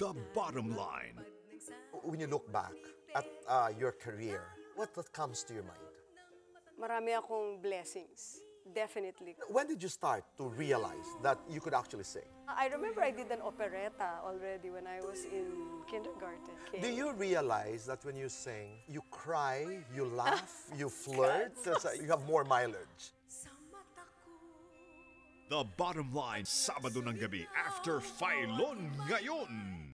The bottom line. When you look back at uh, your career, what, what comes to your mind? Marami akong blessings. Definitely. When did you start to realize that you could actually sing? I remember I did an operetta already when I was in kindergarten. Do you realize that when you sing, you cry, you laugh, you flirt, so you have more mileage? The bottom line, Sabado ng gabi after Filon ngayon.